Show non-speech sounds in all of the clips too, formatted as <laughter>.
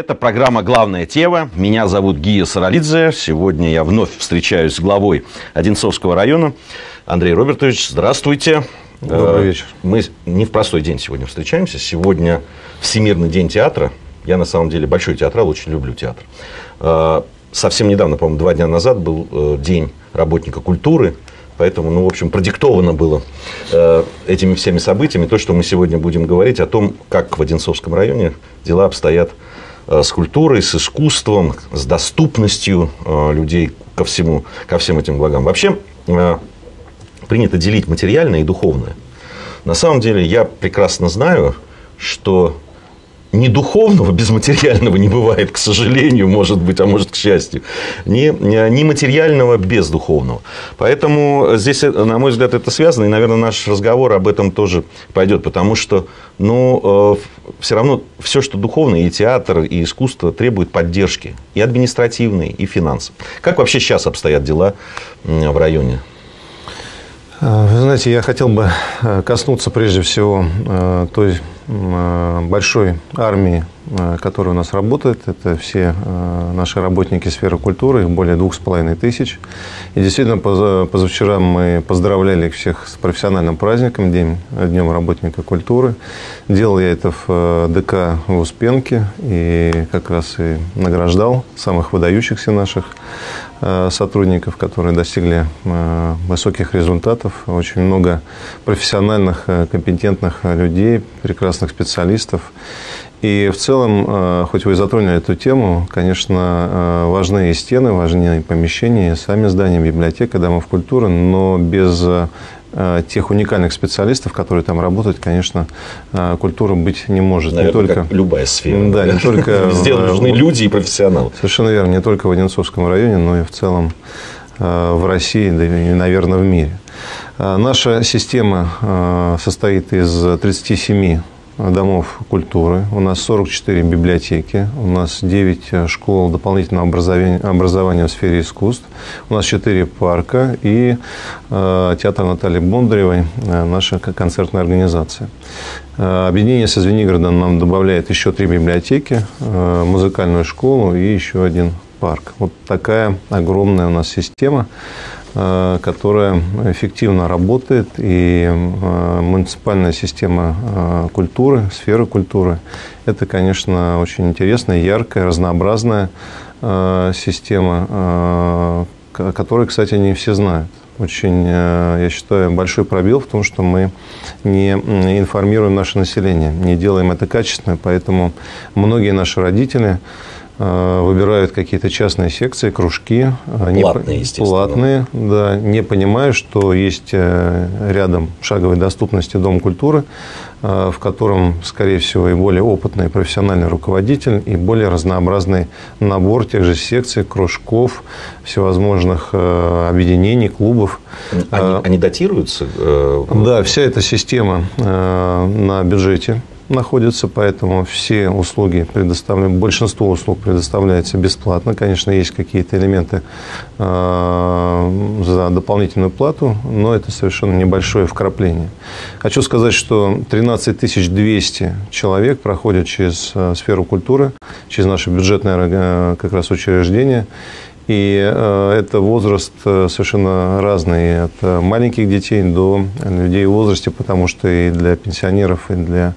Это программа «Главная тема». Меня зовут Гия Саралидзе. Сегодня я вновь встречаюсь с главой Одинцовского района. Андрей Робертович, здравствуйте. Добрый вечер. Э, мы не в простой день сегодня встречаемся. Сегодня Всемирный день театра. Я, на самом деле, большой театрал, очень люблю театр. Э, совсем недавно, по-моему, два дня назад был э, День работника культуры. Поэтому, ну, в общем, продиктовано было э, этими всеми событиями то, что мы сегодня будем говорить о том, как в Одинцовском районе дела обстоят с культурой, с искусством, с доступностью э, людей ко всему, ко всем этим благам. Вообще, э, принято делить материальное и духовное. На самом деле, я прекрасно знаю, что ни духовного без материального не бывает, к сожалению, может быть, а может, к счастью. Ни, ни материального без духовного. Поэтому здесь, на мой взгляд, это связано. И, наверное, наш разговор об этом тоже пойдет. Потому что, ну, э, все равно все, что духовное, и театр, и искусство требует поддержки. И административной, и финансов. Как вообще сейчас обстоят дела в районе? Э, вы знаете, я хотел бы э, коснуться прежде всего той большой армии, которая у нас работает. Это все наши работники сферы культуры, их более двух с половиной тысяч. И действительно, позавчера мы поздравляли их всех с профессиональным праздником, День, Днем работника культуры. Делал я это в ДК в Успенке и как раз и награждал самых выдающихся наших Э, сотрудников, которые достигли э, высоких результатов. Очень много профессиональных, э, компетентных людей, прекрасных специалистов. И в целом, хоть вы и затронули эту тему, конечно, важны и стены, важны и помещения, и сами здания, библиотека, домов культуры, но без Э, тех уникальных специалистов, которые там работают, конечно, э, культура быть не может. Наверное, не только как любая сфера. Да, не только... <laughs> Везде нужны люди и профессионалы. Совершенно верно. Не только в Одинцовском районе, но и в целом э, в России, да и, наверное, в мире. Наша система состоит из 37 домов культуры, у нас 44 библиотеки, у нас 9 э, школ дополнительного образования, образования в сфере искусств, у нас 4 парка и э, театр Натальи Бондаревой, э, наша концертная организация. Э, объединение со Звенигородом нам добавляет еще три библиотеки, э, музыкальную школу и еще один парк. Вот такая огромная у нас система. Э, которая эффективно работает, и э, муниципальная система э, культуры, сфера культуры, это, конечно, очень интересная, яркая, разнообразная система, которую, кстати, не все знают. Очень, я считаю, большой пробел в том, что мы не информируем наше население, не делаем это качественно, поэтому многие наши родители выбирают какие-то частные секции, кружки. Платные, не, естественно. Платные, да, не понимая, что есть э, рядом шаговой доступности Дом культуры, э, в котором, скорее всего, и более опытный профессиональный руководитель, и более разнообразный набор тех же секций, кружков, всевозможных объединений, клубов. Они, они датируются? Да, вся эта система на бюджете находится, поэтому все услуги предоставлены, большинство услуг предоставляется бесплатно. Конечно, есть какие-то элементы э, за дополнительную плату, но это совершенно небольшое вкрапление. Хочу сказать, что 13 200 человек проходят через э, сферу культуры, через наше бюджетное э, как раз учреждение. И э, это возраст э, совершенно разный, от маленьких детей до людей в возрасте, потому что и для пенсионеров, и для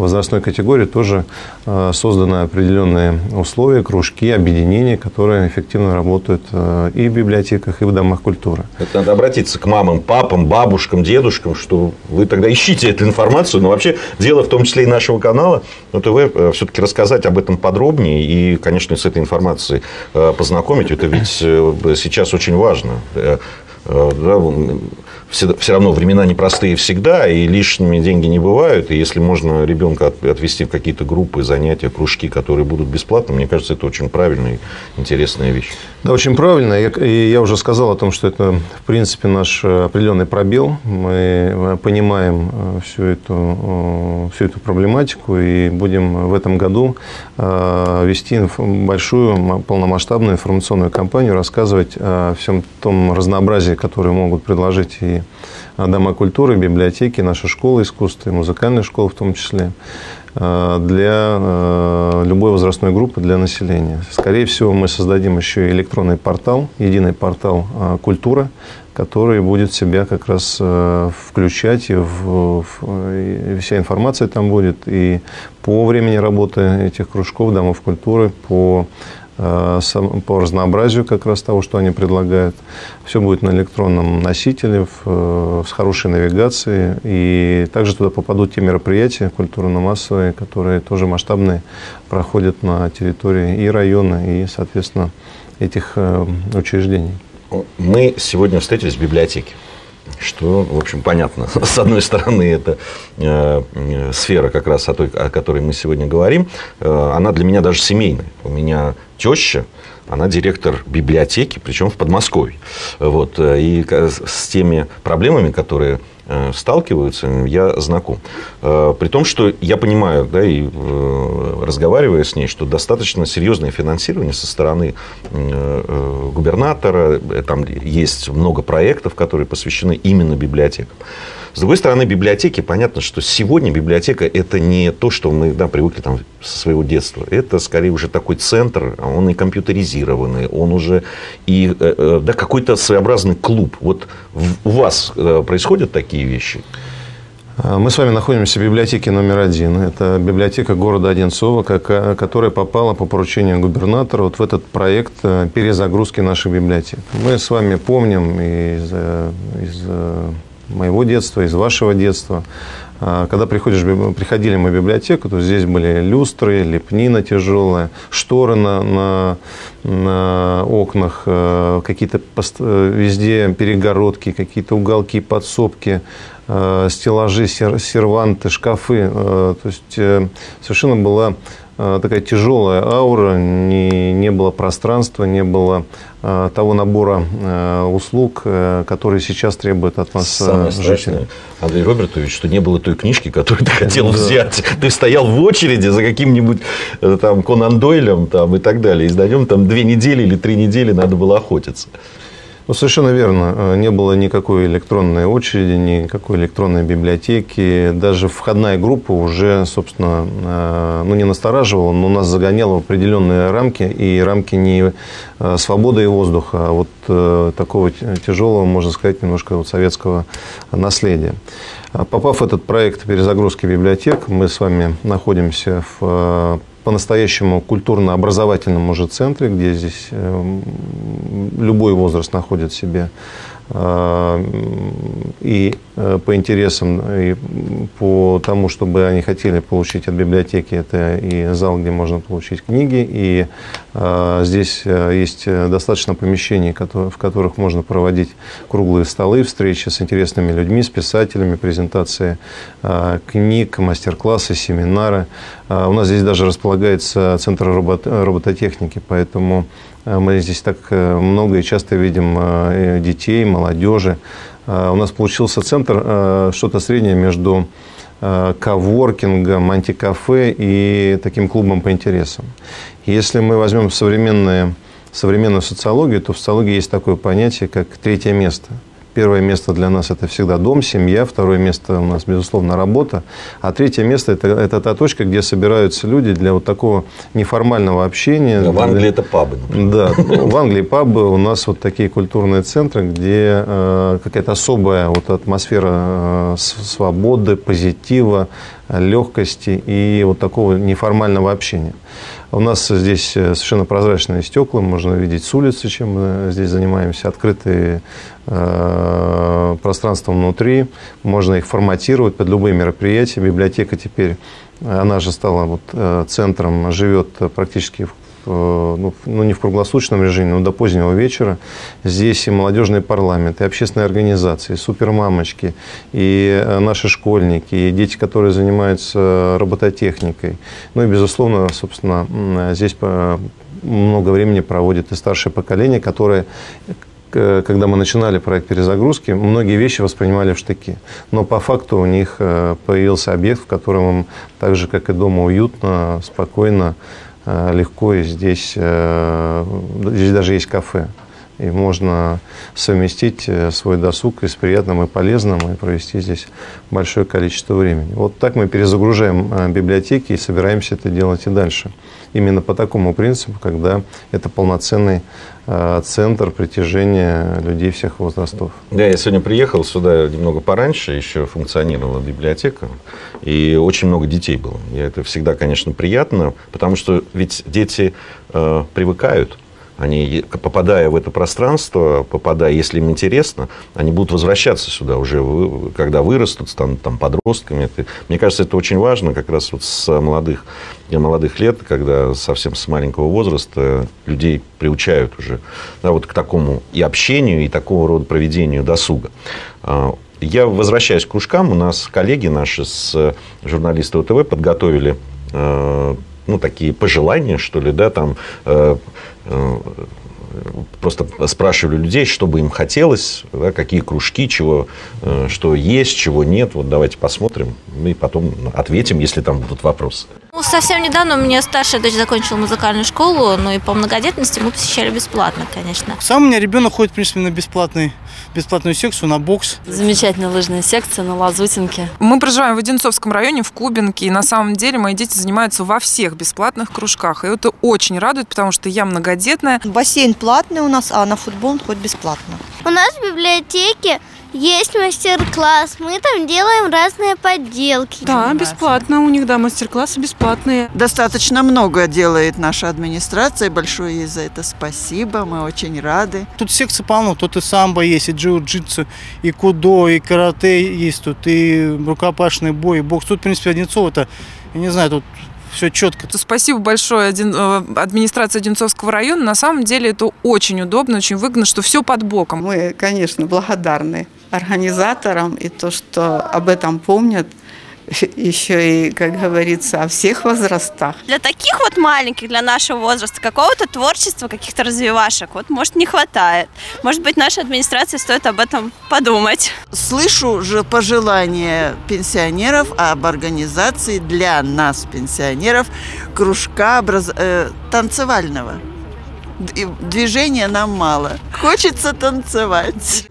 возрастной категории тоже э, созданы определенные условия, кружки, объединения, которые эффективно работают э, и в библиотеках, и в домах культуры. Это надо обратиться к мамам, папам, бабушкам, дедушкам, что вы тогда ищите эту информацию. Но вообще дело в том числе и нашего канала, но ТВ, э, все-таки рассказать об этом подробнее и, конечно, с этой информацией познакомить. Это ведь сейчас очень важно все, все равно времена непростые всегда, и лишними деньги не бывают. И если можно ребенка отвести в какие-то группы, занятия, кружки, которые будут бесплатно, мне кажется, это очень правильная и интересная вещь. Да, очень правильно. И я уже сказал о том, что это, в принципе, наш определенный пробел. Мы понимаем э, всю эту, э, всю эту проблематику и будем в этом году э, вести большую полномасштабную информационную кампанию, рассказывать о всем том разнообразии, которое могут предложить и дома культуры, библиотеки, наша школа искусства, и музыкальная школа в том числе. для любой возрастной группы, для населения. Скорее всего, мы создадим еще и электронный портал, единый портал «Культура», который будет в себя как раз включать, и, в, и вся информация там будет, и по времени работы этих кружков, домов культуры, по Э, по разнообразию как раз того, что они предлагают. Все будет на электронном носителе, э, с хорошей навигацией. И также туда попадут те мероприятия культурно-массовые, которые тоже масштабные, проходят на территории и района, и, соответственно, этих э, учреждений. Мы сегодня встретились в библиотеке что, в общем, понятно. <laughs> С одной стороны, это э, сфера как раз о той, о которой мы сегодня говорим, э, она для меня даже семейная. У меня теща, она директор библиотеки, причем в Подмосковье. Вот, э, и с теми проблемами, которые Э, сталкиваются, я знаком. Э, при том, что я понимаю, да, и э, разговаривая с ней, что достаточно серьезное финансирование со стороны губернатора, там есть много проектов, которые посвящены именно библиотекам. С другой стороны, библиотеки, понятно, что сегодня библиотека это не то, что мы да, привыкли там со своего детства. Это скорее уже такой центр, он и компьютеризированный, он уже и да, какой-то своеобразный клуб. Вот у вас происходят такие вещи? А, мы с вами находимся в библиотеке номер один. Это библиотека города Одинцова, которая попала по поручению губернатора вот в этот проект э, перезагрузки наших библиотек. Мы с вами помним из, э, из э, моего детства, из вашего детства, когда приходишь, приходили мы в библиотеку, то здесь были люстры, лепнина тяжелая, шторы на, на, на окнах, какие-то везде перегородки, какие-то уголки, подсобки, Э, стеллажи, серванты, шкафы. Э, то есть э, совершенно была такая тяжелая аура, не, не было пространства, не было того набора услуг, которые сейчас требуют от нас Самое жители. Андрей Робертович, что не было той книжки, которую ты хотел да. взять. Ты стоял в очереди за каким-нибудь там Конан Дойлем там, и так далее. И за нем там две недели или три недели надо было охотиться. Ну, совершенно верно. Э, не было никакой электронной очереди, никакой электронной библиотеки. Даже входная группа уже, собственно, э, ну, не настораживала, но нас загоняла в определенные рамки. И рамки не э, свободы и воздуха, а вот такого тяжелого, можно сказать, немножко вот советского наследия. Попав в этот проект перезагрузки библиотек, мы с вами находимся в по-настоящему культурно-образовательном уже центре, где здесь э, любой возраст находит себе а, и э, по интересам, и по тому, чтобы они хотели получить от библиотеки, это и зал, где можно получить книги, и а, здесь э, есть достаточно помещений, в которых можно проводить круглые столы, встречи с интересными людьми, с писателями, презентации а, книг, мастер-классы, семинары. У нас здесь даже располагается центр робототехники, поэтому Э, мы здесь так э, много и часто видим э, детей, молодежи. У нас получился центр, что-то среднее между коворкингом, антикафе и таким клубом по интересам. Если мы возьмем современные, современную социологию, то в социологии есть такое понятие, как третье место – Первое место для нас – это всегда дом, семья. Второе место у нас, безусловно, работа. А третье место – это, это та точка, где собираются люди для вот такого неформального общения. в Англии это пабы. Да, ну, в Англии пабы. У нас вот такие культурные центры, где э, какая-то особая вот атмосфера э, свободы, позитива, легкости и вот такого неформального общения. У нас здесь э, совершенно прозрачные стекла, можно видеть с улицы, чем мы здесь занимаемся, открытые э, пространства внутри, можно их форматировать под любые мероприятия. Библиотека теперь, она же стала вот, э, центром, живет практически в Э, ну, ну, не в круглосуточном режиме, но до позднего вечера. Здесь и молодежный парламент, и общественные организации, и супермамочки, и э, наши школьники, и дети, которые занимаются робототехникой. Ну и, безусловно, собственно, здесь много времени проводит и старшее поколение, которое когда мы начинали проект перезагрузки, многие вещи воспринимали в штыки. Но по факту у них э, появился объект, в котором им так же, как и дома, уютно, спокойно Э, легко, и здесь, э, здесь даже есть кафе. И можно совместить э, свой досуг и с приятным, и полезным, и провести здесь большое количество времени. Вот так мы перезагружаем э, библиотеки и собираемся это делать и дальше. Именно по такому принципу, когда это полноценный э, центр притяжения людей всех возрастов. Да, я сегодня приехал сюда немного пораньше, еще функционировала библиотека, и очень много детей было. И это всегда, конечно, приятно, потому что ведь дети э, привыкают они, попадая в это пространство, попадая, если им интересно, они будут возвращаться сюда уже, когда вырастут, станут там подростками. Это, мне кажется, это очень важно как раз вот с молодых, молодых лет, когда совсем с маленького возраста людей приучают уже да, вот к такому и общению, и такого рода проведению досуга. А, я возвращаюсь к кружкам. У нас коллеги наши с журналиста УТВ подготовили а, ну, такие пожелания, что ли, да, там э, Э, просто спрашивали людей, что бы им хотелось, да, какие кружки, чего, э, что есть, чего нет. Вот давайте посмотрим и потом ответим, если там будут вопросы. Ну, совсем недавно у меня старшая дочь закончила музыкальную школу, но и по многодетности мы посещали бесплатно, конечно. Сам у меня ребенок ходит, в принципе, на бесплатный, бесплатную секцию, на бокс. Замечательная лыжная секция на Лазутинке. Мы проживаем в Одинцовском районе, в Кубинке, и на самом деле мои дети занимаются во всех бесплатных кружках. И это очень радует, потому что я многодетная. Бассейн платный у нас, а на футбол он ходит бесплатно. У нас в библиотеке есть мастер-класс. Мы там делаем разные подделки. Да, бесплатно. У них, да, мастер-классы бесплатные. Достаточно много делает наша администрация. Большое ей за это спасибо. Мы очень рады. Тут секции полно. Тут и самбо есть, и джиу-джитсу, и кудо, и карате есть тут, и рукопашный бой, и бокс. Тут, в принципе, Одинцово-то, я не знаю, тут все четко. Спасибо большое один, э, администрации Одинцовского района. На самом деле это очень удобно, очень выгодно, что все под боком. Мы, конечно, благодарны организаторам и то, что об этом помнят еще и, как говорится, о всех возрастах. Для таких вот маленьких, для нашего возраста, какого-то творчества, каких-то развивашек, вот, может, не хватает. Может быть, нашей администрации стоит об этом подумать. Слышу же пожелания пенсионеров об организации для нас, пенсионеров, кружка образ... э, танцевального. Движения нам мало. Хочется танцевать.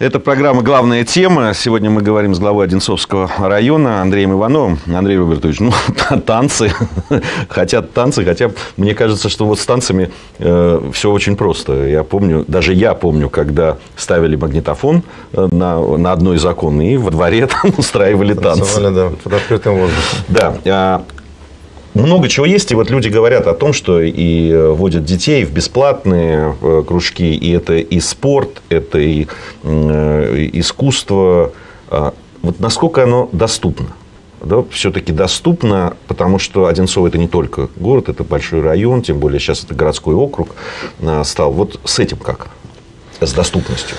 Это программа «Главная тема». Сегодня мы говорим с главой Одинцовского района Андреем Ивановым. Андрей Робертович, ну, <laughs> танцы. Хотят танцы, хотя мне кажется, что вот с танцами э, все очень просто. Я помню, даже я помню, когда ставили магнитофон э, на, на одной из окон и во дворе <laughs> там устраивали танцы. Танцевали, да, под открытым воздухом. Да. А много чего есть, и вот люди говорят о том, что и э, вводят детей в бесплатные э, кружки, и это и спорт, это и э, искусство. А вот насколько оно доступно? Да, все-таки доступно, потому что Одинцово это не только город, это большой район, тем более сейчас это городской округ стал. Вот с этим как? С доступностью?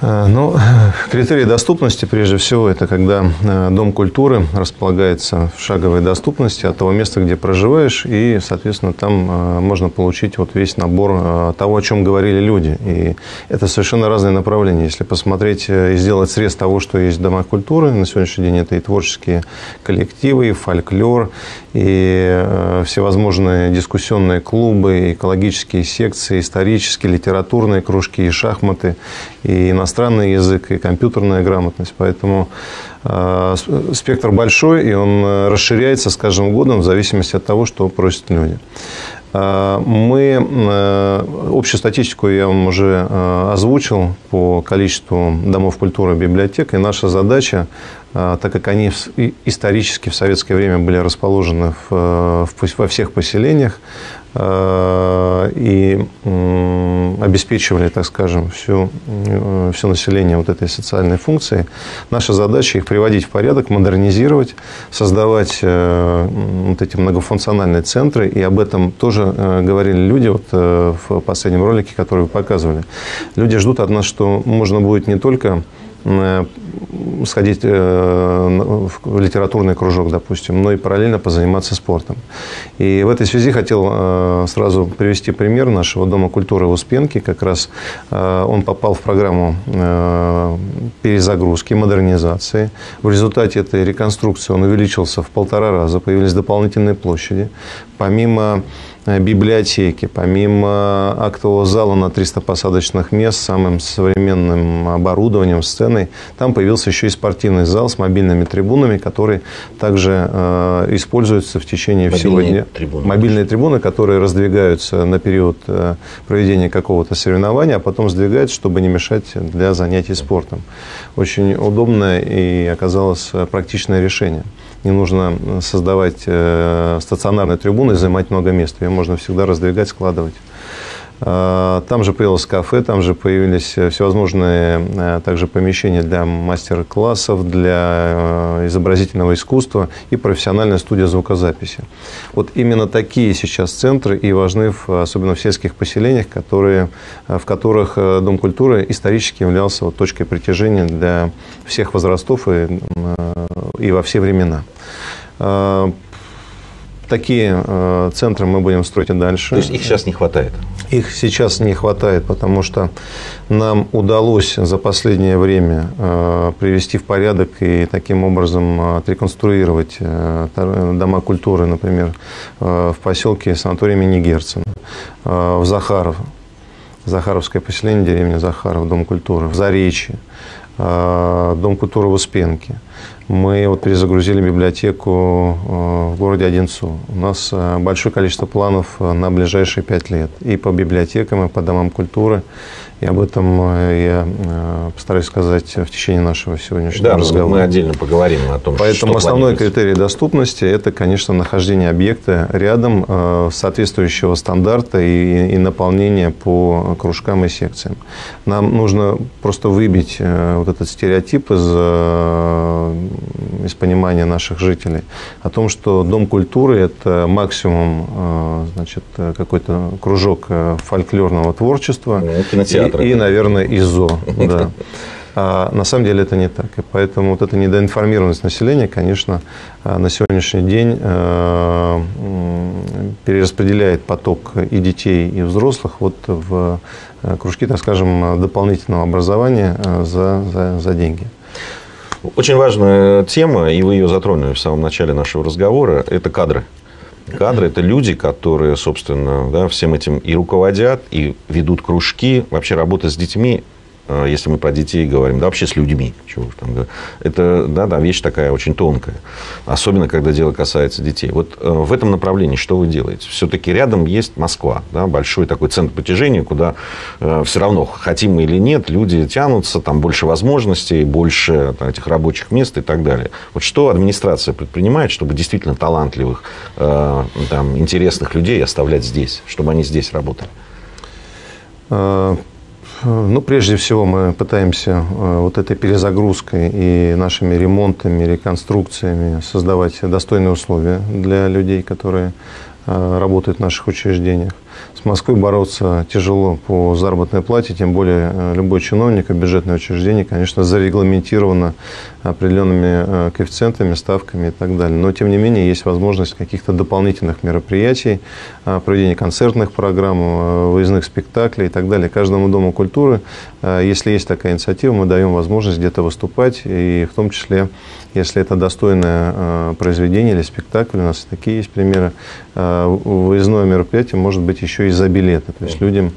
Э, ну, <laughs> критерий доступности, прежде всего, это когда э, Дом культуры располагается в шаговой доступности от того места, где проживаешь, и, соответственно, там э, можно получить вот весь набор того, о чем говорили люди. И это совершенно разные направления. Если посмотреть и сделать срез того, что есть в домах культуры, на сегодняшний день это и творческие коллективы, и фольклор, и всевозможные дискуссионные клубы, экологические секции, исторические, литературные кружки, и шахматы, и иностранный язык, и компьютерная грамотность. Поэтому э, спектр большой, и он э, расширяется с каждым годом в зависимости от того, что просят люди. Э, мы общую статистику я вам уже озвучил по количеству домов культуры библиотек. И наша задача, так как они исторически в советское время были расположены в, во всех поселениях, и обеспечивали, так скажем, всю, э, все население вот этой социальной функцией. Наша задача их приводить в порядок, модернизировать, создавать э, вот эти многофункциональные центры. И об этом тоже говорили люди вот в последнем ролике, который вы показывали. Люди ждут от нас, что можно будет не только сходить э, в литературный кружок, допустим, но и параллельно позаниматься спортом. И в этой связи хотел э, сразу привести пример нашего Дома культуры в Успенке. Как раз он попал в программу перезагрузки, модернизации. В результате этой реконструкции он увеличился в полтора раза, появились дополнительные площади. Помимо Э, библиотеки, помимо актового зала на 300 посадочных мест с самым современным оборудованием, сценой, там появился еще и спортивный зал с мобильными трибунами, которые также э, используются в течение Мобильные всего дня. Трибуны. Мобильные трибуны, которые раздвигаются на период э, проведения какого-то соревнования, а потом сдвигаются, чтобы не мешать для занятий спортом. Очень удобное и оказалось практичное решение не нужно создавать э, стационарные трибуны и занимать много места. Ее можно всегда раздвигать, складывать. Э, там же появилось кафе, там же появились всевозможные э, также помещения для мастер-классов, для изобразительного искусства и профессиональная студия звукозаписи. Вот именно такие сейчас центры и важны, особенно в сельских поселениях, которые, в которых Дом культуры исторически являлся вот точкой притяжения для всех возрастов и, и во все времена. Э, такие э, центры мы будем строить и дальше. То есть их сейчас не хватает? Их сейчас не хватает, потому что нам удалось за последнее время э, привести в порядок и таким образом отреконструировать дома культуры, например, в поселке санатория имени Герцена, в Захаров, Захаровское поселение, деревня Захаров, Дом культуры, в Заречье, Дом культуры в Успенке – мы вот перезагрузили библиотеку э, в городе Одинцу. У нас э, большое количество планов э, на ближайшие пять лет. И по библиотекам, и по домам культуры. И об этом я постараюсь сказать в течение нашего сегодняшнего да, разговора. мы отдельно поговорим о том, Поэтому что основной критерий доступности – это, конечно, нахождение объекта рядом соответствующего стандарта и, и наполнение по кружкам и секциям. Нам нужно просто выбить вот этот стереотип из из понимания наших жителей о том, что Дом культуры – это максимум э, значит, какой-то кружок э, фольклорного творчества. Ну, и, и, наверное, ИЗО. <laughs> Да. А на самом деле это не так. И поэтому вот эта недоинформированность населения, конечно, э, на сегодняшний день перераспределяет поток и детей, и взрослых вот в кружки, так скажем, дополнительного образования за, за, за деньги. Очень важная тема, и вы ее затронули в самом начале нашего разговора, это кадры. Кадры – это люди, которые, собственно, да, всем этим и руководят, и ведут кружки. Вообще работа с детьми если мы про детей говорим, да вообще с людьми. Чего там, это да, да, вещь такая очень тонкая. Особенно, когда дело касается детей. Вот э, в этом направлении что вы делаете? Все-таки рядом есть Москва, да, большой такой центр притяжения, куда э, все равно, хотим мы или нет, люди тянутся, там больше возможностей, больше там, этих рабочих мест и так далее. Вот что администрация предпринимает, чтобы действительно талантливых, э, там, интересных людей оставлять здесь, чтобы они здесь работали? Э, ну, прежде всего, мы пытаемся э, вот этой перезагрузкой и нашими ремонтами, реконструкциями создавать достойные условия для людей, которые э, работают в наших учреждениях. С Москвой бороться тяжело по заработной плате, тем более э, любой чиновник и бюджетное учреждение, конечно, зарегламентировано определенными э, коэффициентами, ставками и так далее. Но, тем не менее, есть возможность каких-то дополнительных мероприятий, э, проведения концертных программ, выездных спектаклей и так далее. Каждому Дому культуры, если есть такая инициатива, мы даем возможность где-то выступать, и в том числе, если это достойное произведение или спектакль, у нас такие есть примеры, выездное мероприятие может быть еще и за билеты. То есть людям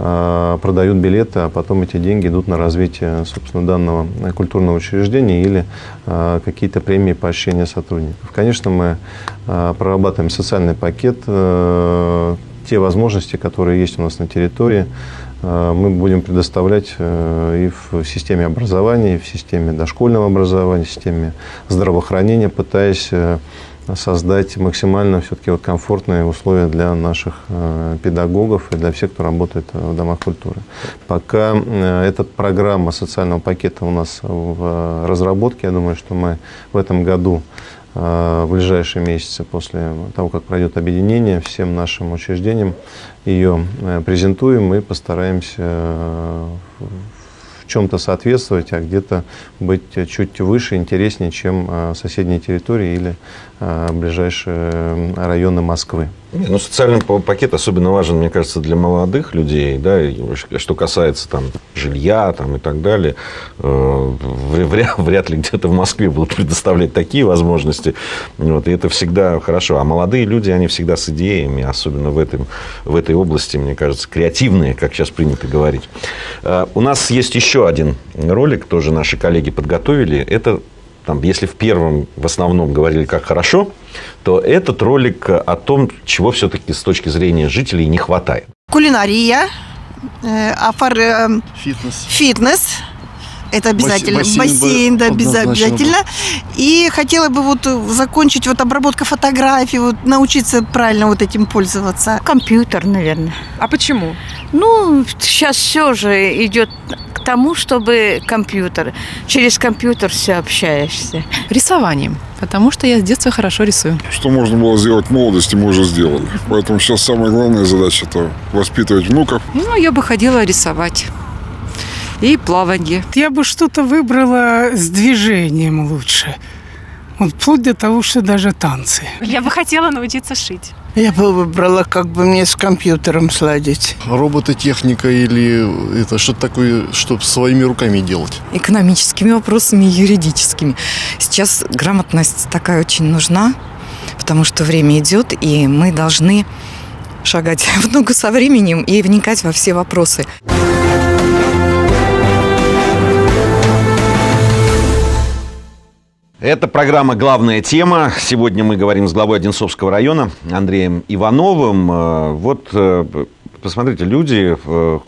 а, продают билеты, а потом эти деньги идут на развитие, собственно, данного культурного учреждения или а, какие-то премии поощрения сотрудников. Конечно, мы прорабатываем социальный пакет, те возможности, которые есть у нас на территории, мы будем предоставлять и в системе образования, и в системе дошкольного образования, в системе здравоохранения, пытаясь создать максимально все-таки вот комфортные условия для наших э, педагогов и для всех, кто работает в домах культуры. Пока э, эта программа социального пакета у нас в разработке, я думаю, что мы в этом году э, в ближайшие месяцы после того, как пройдет объединение, всем нашим учреждениям ее презентуем и постараемся в чем-то соответствовать, а где-то быть чуть выше, интереснее, чем соседние территории или ближайшие районы Москвы. Ну, социальный пакет особенно важен, мне кажется, для молодых людей, да, что касается там жилья там, и так далее. Э, вряд, <laughs> вряд ли где-то в Москве будут предоставлять такие возможности. Вот, и это всегда хорошо. А молодые люди, они всегда с идеями, особенно в, этом, в этой области, мне кажется, креативные, как сейчас принято говорить. Э, у нас есть еще один ролик, тоже наши коллеги подготовили. Это там, если в первом в основном говорили как хорошо, то этот ролик о том, чего все-таки с точки зрения жителей не хватает. Кулинария, э, афар, э, фитнес. фитнес. Это обязательно. Бассейн, бассейн да, обязательно. И хотела бы вот закончить вот обработка фотографий, вот научиться правильно вот этим пользоваться. Компьютер, наверное. А почему? Ну, сейчас все же идет к тому, чтобы компьютер. Через компьютер все общаешься. Рисованием. Потому что я с детства хорошо рисую. Что можно было сделать в молодости, мы уже сделали. Поэтому сейчас самая главная задача – это воспитывать внуков. Ну, я бы ходила рисовать и плавание. Я бы что-то выбрала с движением лучше. Вот вплоть до того, что даже танцы. Я бы хотела научиться шить. Я бы выбрала, как бы мне с компьютером сладить. Робототехника или это что-то такое, чтобы своими руками делать. Экономическими вопросами и юридическими. Сейчас грамотность такая очень нужна, потому что время идет, и мы должны шагать <laughs> в ногу со временем и вникать во все вопросы. Это программа «Главная тема». Сегодня мы говорим с главой Одинцовского района Андреем Ивановым. Э, вот, э, посмотрите, люди... Э,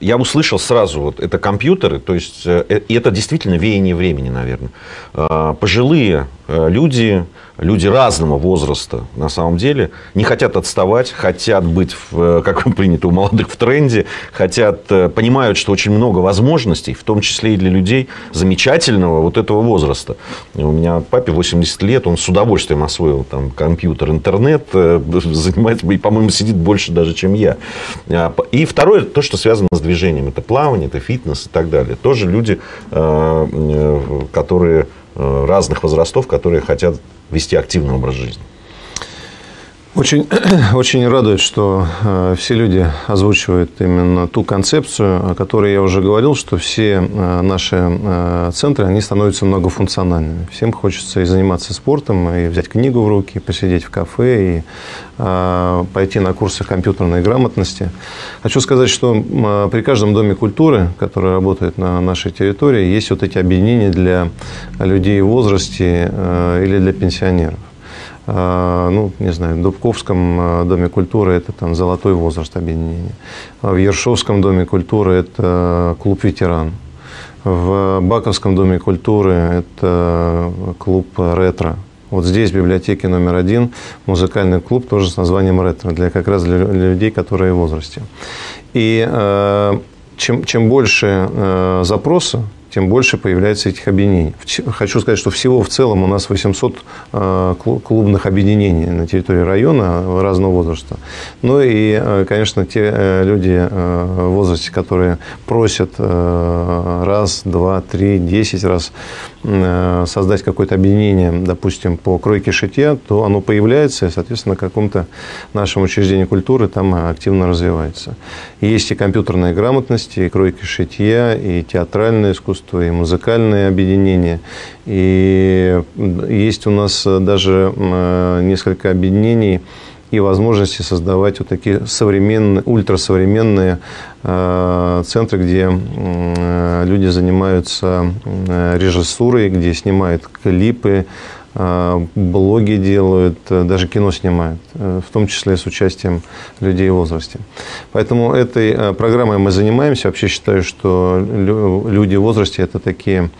я услышал сразу, вот это компьютеры, то есть и это действительно веяние времени, наверное. Пожилые люди, люди разного возраста, на самом деле, не хотят отставать, хотят быть, в, <laughs> как принято у молодых, в тренде, хотят, э, понимают, что очень много возможностей, в том числе и для людей замечательного вот этого возраста. У меня папе 80 лет, он с удовольствием освоил там компьютер, интернет, э, <laughs> занимается, и, по-моему, сидит больше даже, чем я. А, и второе, то, что связано с движением, это плавание, это фитнес и так далее. Тоже люди, э, которые разных возрастов, которые хотят вести активный образ жизни. Очень, <clears throat> очень радует, что э, все люди озвучивают именно ту концепцию, о которой я уже говорил, что все э, наши э, центры, они становятся многофункциональными. Всем хочется и заниматься спортом, и взять книгу в руки, посидеть в кафе, и пойти на курсы компьютерной грамотности. Хочу сказать, что при каждом доме культуры, который работает на нашей территории, есть вот эти объединения для людей в возрасте или для пенсионеров. А, ну, не знаю, в Дубковском а, доме культуры это там золотой возраст объединения. В Ершовском доме культуры это клуб ветеран. В Баковском доме культуры это клуб ретро. Вот здесь, в библиотеке номер один, музыкальный клуб тоже с названием ретро, для как раз для людей, которые в возрасте. И э, чем, чем больше э, запроса, тем больше появляется этих объединений. Хочу сказать, что всего в целом у нас 800 э, клубных объединений на территории района разного возраста. Ну и, э, конечно, те э, люди в возрасте, которые просят раз, два, три, десять раз создать какое-то объединение, допустим, по кройке шитья, то оно появляется, и, соответственно, на каком-то нашем учреждении культуры там активно развивается. Есть и компьютерная грамотность, и кройка шитья, и театральное искусство, искусство, и музыкальные объединения. И есть у нас даже несколько объединений и возможности создавать вот такие современные, ультрасовременные э, центры, где э, люди занимаются э, режиссурой, где снимают клипы, э, блоги делают, даже кино снимают, в том числе с участием людей в возрасте. Поэтому этой программой мы занимаемся. Вообще считаю, что люди в возрасте – это такие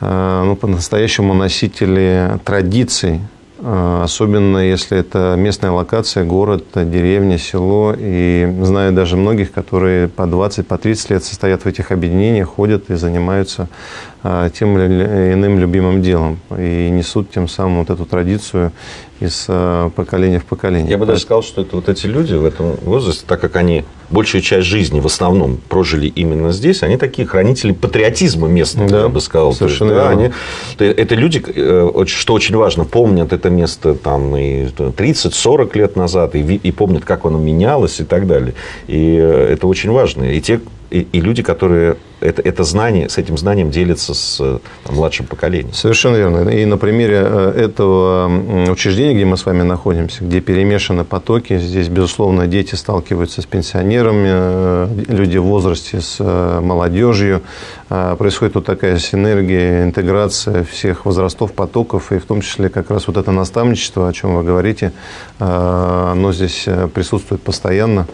ну, по-настоящему носители традиций, а, особенно если это местная локация, город, деревня, село. И знаю даже многих, которые по 20, по 30 лет состоят в этих объединениях, ходят и занимаются а, тем или иным любимым делом. И несут тем самым вот эту традицию из э, поколения в поколение. Я бы даже сказал, что это вот эти люди в этом возрасте, так как они большую часть жизни в основном прожили именно здесь, они такие хранители патриотизма местного, да, я бы сказал. Совершенно есть, да, они, это люди, э, что очень важно, помнят это место там и 30-40 лет назад, и, и помнят, как оно менялось и так далее. И э, это очень важно. И те, и, и люди, которые это, это знание, с этим знанием делятся с там, младшим поколением. Совершенно верно. И на примере э, этого учреждения, где мы с вами находимся, где перемешаны потоки, здесь, безусловно, дети сталкиваются с пенсионерами, э, люди в возрасте с э, молодежью. Происходит вот такая синергия, интеграция всех возрастов, потоков, и в том числе как раз вот это наставничество, о чем вы говорите, оно здесь присутствует постоянно.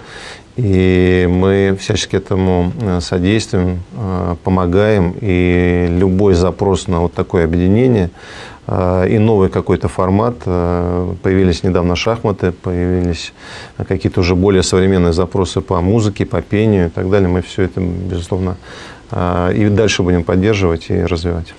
И мы всячески этому э, содействуем, э, помогаем. И любой запрос на вот такое объединение э, и новый какой-то формат. Появились недавно шахматы, появились какие-то уже более современные запросы по музыке, по пению и так далее. Мы все это, безусловно, и дальше будем поддерживать и развивать.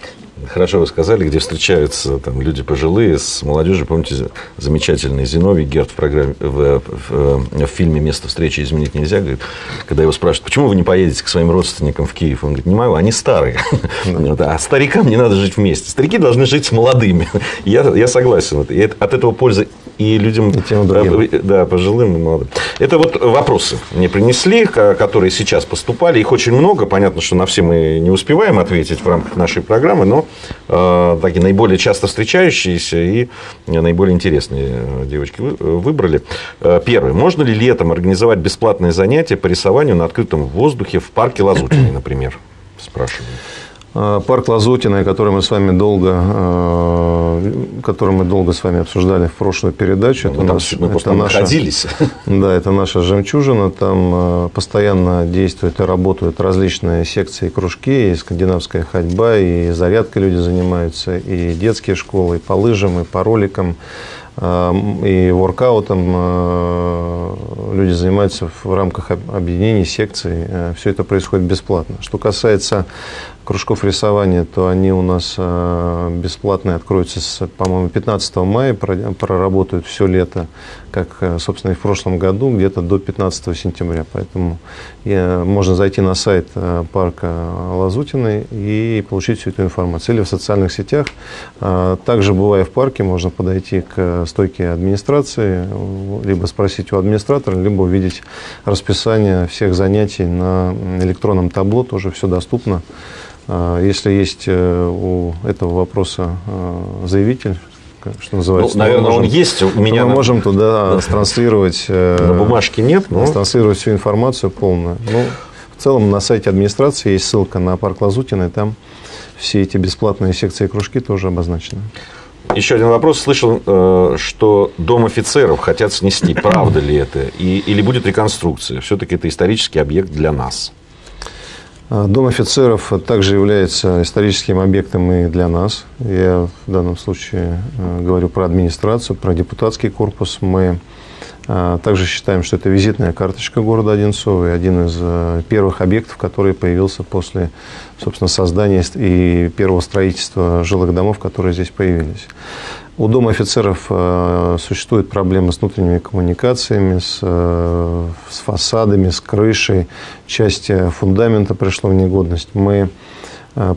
Хорошо вы сказали, где встречаются там, люди пожилые с молодежью. Помните, замечательный Зиновий Герд в, программе, в, в, в фильме «Место встречи изменить нельзя», говорит, когда его спрашивают, почему вы не поедете к своим родственникам в Киев? Он говорит, не могу, они старые. <laughs> А старикам не надо жить вместе. Старики должны жить с молодыми. <laughs> Я, я согласен. И от этого пользы и людям, и тем э, да, пожилым и молодым. Это вот вопросы мне принесли, которые сейчас поступали. Их очень много. Понятно, что на все мы не успеваем ответить в рамках нашей программы, но э, такие наиболее часто встречающиеся и наиболее интересные э, девочки вы, э, выбрали. Первый. Можно ли летом организовать бесплатные занятия по рисованию на открытом воздухе в парке Лазутиной, например? Спрашивают. А, парк Лазутина, который мы с вами долго, а, который мы долго с вами обсуждали в прошлой передаче. Ну, это, наш, мы это наша, находились. Да, это наша жемчужина. Там а, постоянно действуют и работают различные секции и кружки, и скандинавская ходьба, и зарядка люди занимаются, и детские школы, и по лыжам, и по роликам и воркаутом люди занимаются в рамках объединений, секций. Все это происходит бесплатно. Что касается кружков рисования, то они у нас э, бесплатные откроются, с, по-моему, 15 мая, проработают все лето, как, э, собственно, и в прошлом году, где-то до 15 сентября. Поэтому можно зайти на сайт э, парка Лазутиной и получить всю эту информацию. Или в социальных сетях. Также, бывая в парке, можно подойти к стойке администрации, либо спросить у администратора, либо увидеть расписание всех занятий на электронном табло, тоже все доступно. А, если есть э, у этого вопроса э, заявитель, что называется. Ну, наверное, можем, он есть у меня. Мы на... можем туда <laughs> транслировать. Э, на бумажке нет, но... Транслировать всю информацию полную. Ну, в целом на сайте администрации есть ссылка на парк Лазутина, и там все эти бесплатные секции и кружки тоже обозначены. Еще один вопрос. Слышал, что дом офицеров хотят снести. Правда ли это? И, или будет реконструкция? Все-таки это исторический объект для нас. А, Дом офицеров также является историческим объектом и для нас. Я в данном случае э, говорю про администрацию, про депутатский корпус. Мы а, также считаем, что это визитная карточка города Одинцова и один из э, первых объектов, который появился после собственно, создания и первого строительства жилых домов, которые здесь появились. У Дома офицеров э, существуют проблемы с внутренними коммуникациями, с, э, с фасадами, с крышей. Часть э, фундамента пришло в негодность. Мы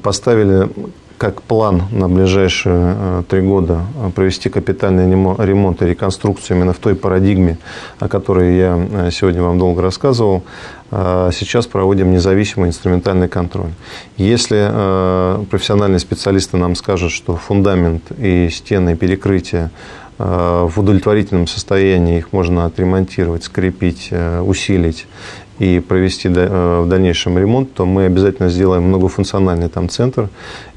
поставили как план на ближайшие э, три года провести капитальный ремонт и реконструкцию именно в той парадигме, о которой я э, сегодня вам долго рассказывал, э, сейчас проводим независимый инструментальный контроль. Если профессиональные специалисты нам скажут, что фундамент и стены, и перекрытия в удовлетворительном состоянии, их можно отремонтировать, скрепить, усилить и провести в дальнейшем ремонт, то мы обязательно сделаем многофункциональный там центр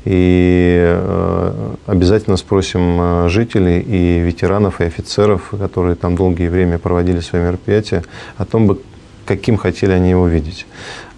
и э, обязательно спросим э, жителей и ветеранов, и офицеров, которые там долгие время проводили свои мероприятия, о том, каким хотели они его видеть.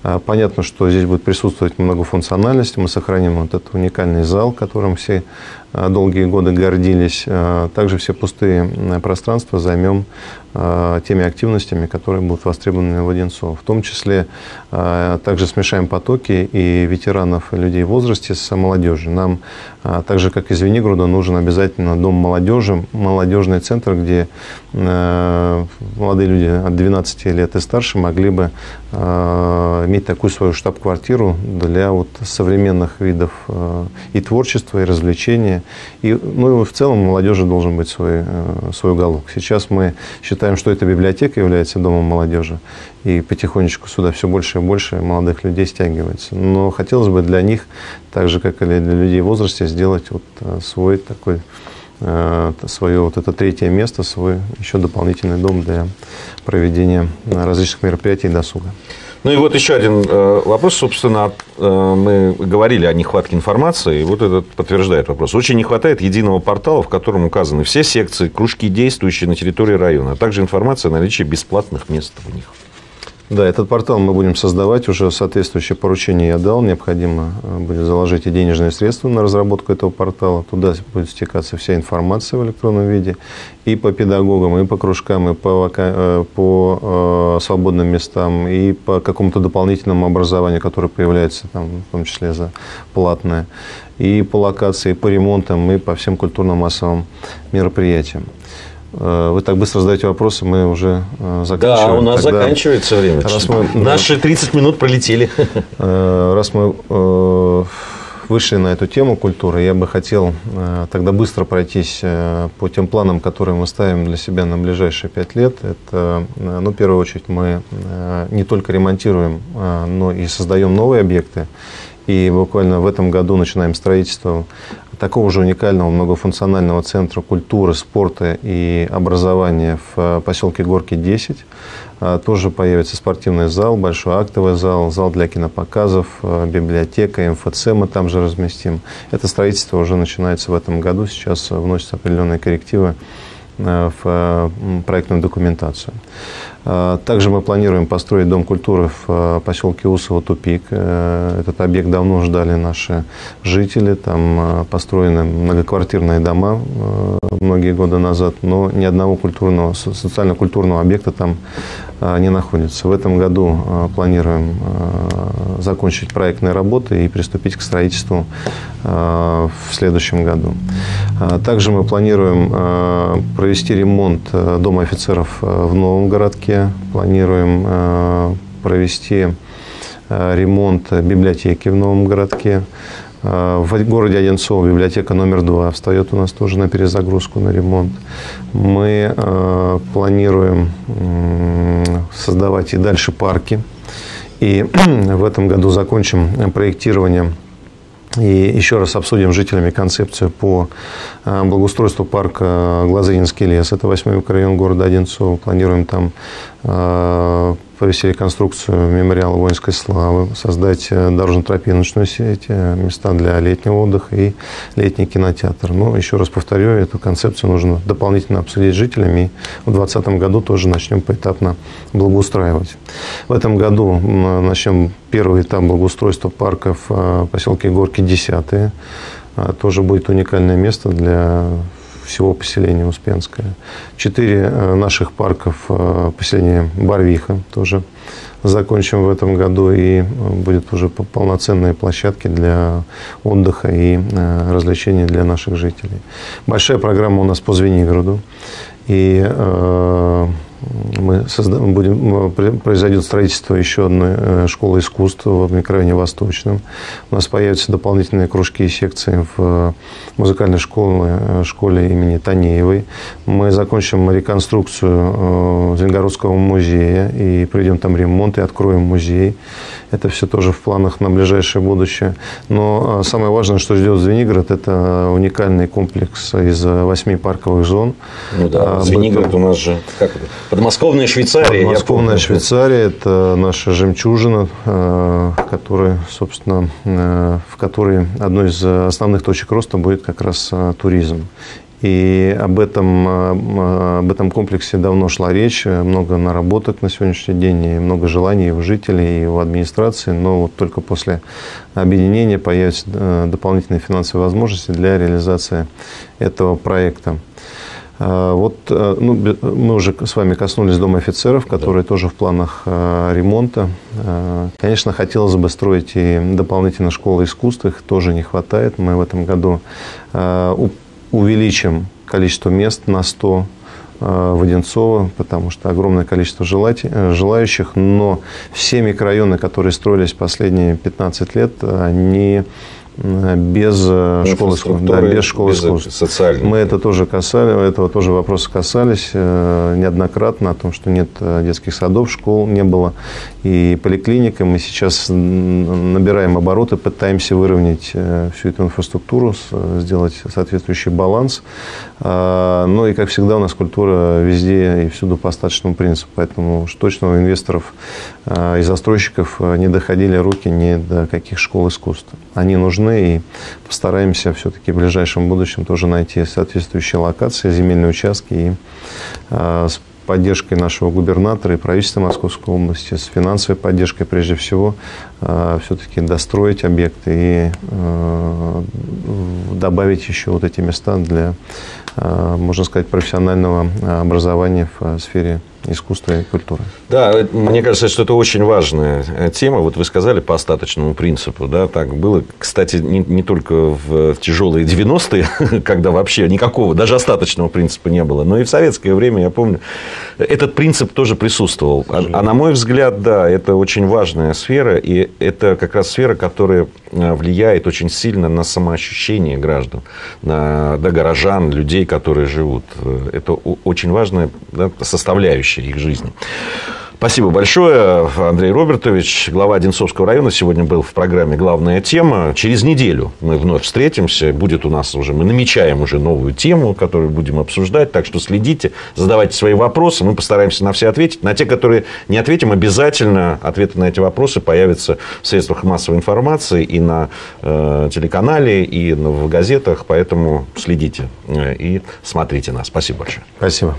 А, понятно, что здесь будет присутствовать многофункциональность. Мы сохраним вот этот уникальный зал, которым все долгие годы гордились. А, также все пустые пространства займем теми активностями, которые будут востребованы в Одинцово. В том числе также смешаем потоки и ветеранов, и людей в возрасте с молодежью. Нам, так же как и Звенигорода, нужен обязательно дом молодежи, молодежный центр, где молодые люди от 12 лет и старше могли бы иметь такую свою штаб-квартиру для вот современных видов э, и творчества, и развлечения. И, ну и в целом у молодежи должен быть свой, э, свой уголок. Сейчас мы считаем, что эта библиотека является домом молодежи. И потихонечку сюда все больше и больше молодых людей стягивается. Но хотелось бы для них, так же, как и для людей в возрасте, сделать вот э, свой такой свое вот это третье место, свой еще дополнительный дом для проведения различных мероприятий и досуга. Ну и вот еще один э, вопрос, собственно, э, мы говорили о нехватке информации, и вот этот подтверждает вопрос. Очень не хватает единого портала, в котором указаны все секции, кружки, действующие на территории района, а также информация о наличии бесплатных мест в них. Да, этот портал мы будем создавать, уже соответствующее поручение я дал, необходимо э, будет заложить и денежные средства на разработку этого портала, туда будет стекаться вся информация в электронном виде, и по педагогам, и по кружкам, и по, э, по э, свободным местам, и по какому-то дополнительному образованию, которое появляется, там, в том числе за платное, и по локации, и по ремонтам, и по всем культурно-массовым мероприятиям. Э, вы так быстро задаете вопросы, мы уже э, заканчиваем. Да, у нас тогда, заканчивается время. Раз мы, Наши 30 минут пролетели. Э, раз мы вышли на эту тему культуры, я бы хотел тогда быстро пройтись по тем планам, которые мы ставим для себя на ближайшие пять лет. Это, ну, в первую очередь, мы не только ремонтируем, но и создаем новые объекты. И буквально в этом году начинаем строительство такого же уникального многофункционального центра культуры, спорта и образования в э, поселке Горки 10. А, тоже появится спортивный зал, большой актовый зал, зал для кинопоказов, э, библиотека, МФЦ мы там же разместим. Это строительство уже начинается в этом году. Сейчас вносятся определенные коррективы в проектную документацию. А, также мы планируем построить Дом культуры в поселке Усово Тупик. Э, этот объект давно ждали наши жители. Там построены многоквартирные дома э, многие годы назад, но ни одного культурного, социально-культурного объекта там не находится. В этом году планируем закончить проектные работы и приступить к строительству в следующем году. Также мы планируем провести ремонт Дома офицеров в новом городке. Планируем провести ремонт библиотеки в новом городке. Э, в городе Одинцово библиотека номер два встает у нас тоже на перезагрузку, на ремонт. Мы планируем создавать и дальше парки. И <clears throat> в этом году закончим проектирование и еще раз обсудим с жителями концепцию по э, благоустройству парка Глазынинский лес. Это восьмой микрорайон города Одинцово. Планируем там э, провести реконструкцию мемориала воинской славы, создать э, дорожно-тропиночную сеть, места для летнего отдыха и летний кинотеатр. Но еще раз повторю, эту концепцию нужно дополнительно обсудить с жителями. И в 2020 году тоже начнем поэтапно благоустраивать. В этом году начнем первый этап благоустройства парка в э, поселке Горки 10 а, тоже будет уникальное место для всего поселения Успенское. Четыре э, наших парков э, поселения Барвиха тоже закончим в этом году, и будет уже полноценные площадки для отдыха и развлечений для наших жителей. Большая программа у нас по Звенигороду. И мы создаем, будем, произойдет строительство еще одной э, школы искусств в микрорайоне Восточном. У нас появятся дополнительные кружки и секции в э, музыкальной школе, э, школе имени Танеевой. Мы закончим реконструкцию Зеленогородского музея и проведем там ремонт и откроем музей. Это все тоже в планах на ближайшее будущее. Но самое важное, что ждет Звенигород, это уникальный комплекс из восьми парковых зон. Ну да, Звенигород у нас же как это? Подмосковная Швейцария. Подмосковная Швейцария – это наша жемчужина, э, которая, собственно, э, в которой одной из основных точек роста будет как раз э, туризм. И об этом, об этом комплексе давно шла речь, много наработок на сегодняшний день, и много желаний у жителей, и у администрации, но вот только после объединения появятся дополнительные финансовые возможности для реализации этого проекта. А, вот э, ну, мы уже с вами коснулись Дома офицеров, который да. тоже в планах э, ремонта. Э, конечно, хотелось бы строить и дополнительно школы искусств, их тоже не хватает. Мы в этом году увеличим количество мест на 100 в Одинцово, потому что огромное количество желающих, но все микрорайоны, которые строились последние 15 лет, они без э, школы искусств. Да, без школы без искусств. Социальной. Мы это тоже касали, этого тоже вопроса касались э, неоднократно, о том, что нет э, детских садов, школ не было, и поликлиника. Мы сейчас набираем обороты, пытаемся выровнять всю эту инфраструктуру, сделать соответствующий баланс. Ну и, как всегда, у нас культура везде и всюду по остаточному принципу. Поэтому уж точно у инвесторов и застройщиков не доходили руки ни до каких школ искусств. Они нужны нужны, и постараемся все-таки в ближайшем будущем тоже найти соответствующие локации, земельные участки и а, с поддержкой нашего губернатора и правительства Московской области, с финансовой поддержкой прежде всего, а, все-таки достроить объекты и а, добавить еще вот эти места для, можно сказать, профессионального образования в сфере искусства и культуры. Да, мне кажется, что это очень важная э, тема. Вот вы сказали по остаточному принципу. Да, так было, кстати, не, не только в тяжелые 90-е, <laughs> когда вообще никакого, даже остаточного принципа не было, но и в советское время, я помню, этот принцип тоже присутствовал. А, а на мой взгляд, да, это очень важная сфера, и это как раз сфера, которая э, влияет очень сильно на самоощущение граждан, на да, горожан, людей, которые живут. Э, это очень важная да, составляющая составляющая их жизни. Спасибо большое. Андрей Робертович, глава Одинцовского района, сегодня был в программе «Главная тема». Через неделю мы вновь встретимся. Будет у нас уже, мы намечаем уже новую тему, которую будем обсуждать. Так что следите, задавайте свои вопросы. Мы постараемся на все ответить. На те, которые не ответим, обязательно ответы на эти вопросы появятся в средствах массовой информации и на э, телеканале, и в газетах. Поэтому следите э, и смотрите нас. Спасибо большое. Спасибо.